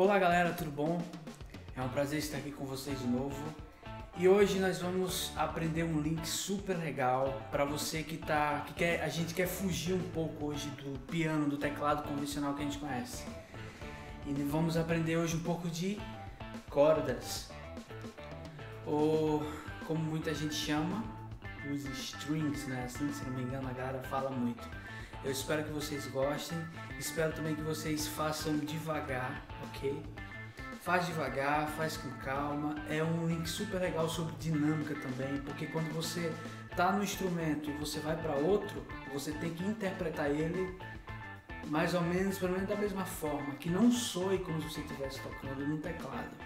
Olá galera, tudo bom? É um prazer estar aqui com vocês de novo. E hoje nós vamos aprender um link super legal para você que tá, que quer, a gente quer fugir um pouco hoje do piano, do teclado convencional que a gente conhece. E vamos aprender hoje um pouco de cordas, ou como muita gente chama, os strings, né? Assim, se não me engano, a galera fala muito. Eu espero que vocês gostem, espero também que vocês façam devagar, ok? Faz devagar, faz com calma. É um link super legal sobre dinâmica também, porque quando você tá no instrumento e você vai para outro, você tem que interpretar ele mais ou menos, pelo menos da mesma forma, que não soe como se você estivesse tocando no teclado.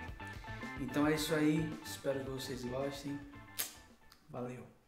Então é isso aí, espero que vocês gostem. Valeu!